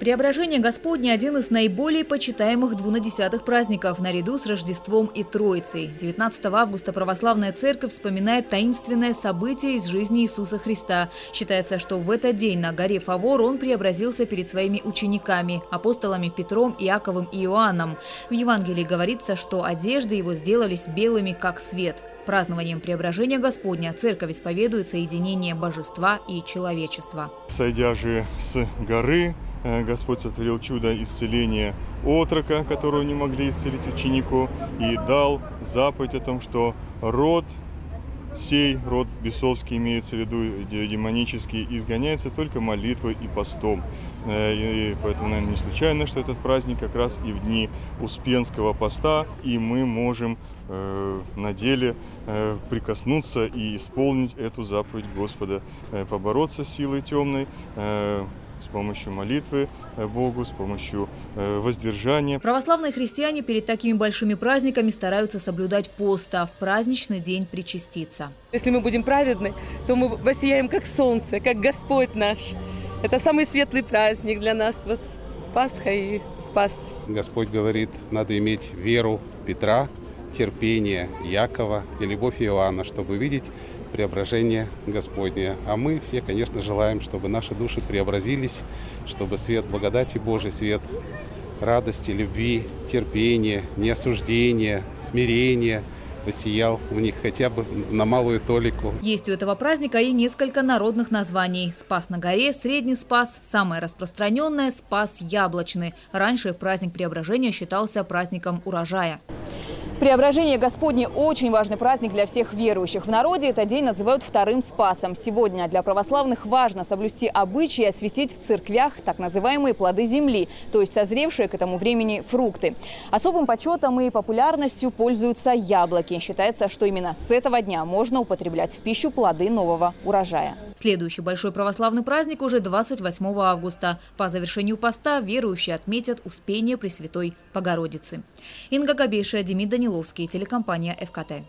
Преображение Господне – один из наиболее почитаемых двунадесятых праздников, наряду с Рождеством и Троицей. 19 августа православная церковь вспоминает таинственное событие из жизни Иисуса Христа. Считается, что в этот день на горе Фавор он преобразился перед своими учениками – апостолами Петром, Иаковым и Иоанном. В Евангелии говорится, что одежды его сделались белыми, как свет. Празднованием преображения Господня церковь исповедует соединение божества и человечества. Сойдя же с горы, Господь сотворил чудо исцеления отрока, которого не могли исцелить ученику, и дал заповедь о том, что род сей, род бесовский имеется в виду демонический, изгоняется только молитвой и постом. Э, и поэтому, наверное, не случайно, что этот праздник как раз и в дни Успенского поста, и мы можем э, на деле прикоснуться и исполнить эту заповедь Господа, побороться с силой темной, с помощью молитвы э, Богу, с помощью э, воздержания. Православные христиане перед такими большими праздниками стараются соблюдать пост, а в праздничный день причаститься. Если мы будем праведны, то мы воссияем как солнце, как Господь наш. Это самый светлый праздник для нас. Вот Пасха и Спас. Господь говорит, надо иметь веру Петра, терпение Якова и любовь Иоанна, чтобы видеть преображение Господне. А мы все, конечно, желаем, чтобы наши души преобразились, чтобы свет благодати Божий, свет радости, любви, терпения, неосуждения, смирения посиял в них хотя бы на малую толику. Есть у этого праздника и несколько народных названий. Спас на горе, Средний Спас, самое распространенное – Спас Яблочный. Раньше праздник Преображения считался праздником урожая. Преображение Господне – очень важный праздник для всех верующих. В народе этот день называют вторым Спасом. Сегодня для православных важно соблюсти обычаи и осветить в церквях так называемые плоды земли, то есть созревшие к этому времени фрукты. Особым почетом и популярностью пользуются яблоки. Считается, что именно с этого дня можно употреблять в пищу плоды нового урожая. Следующий большой православный праздник уже 28 августа. По завершению поста верующие отметят Успение Пресвятой Богородицы. Инга Габейшая, Демид Даниловский, телекомпания ФКТ.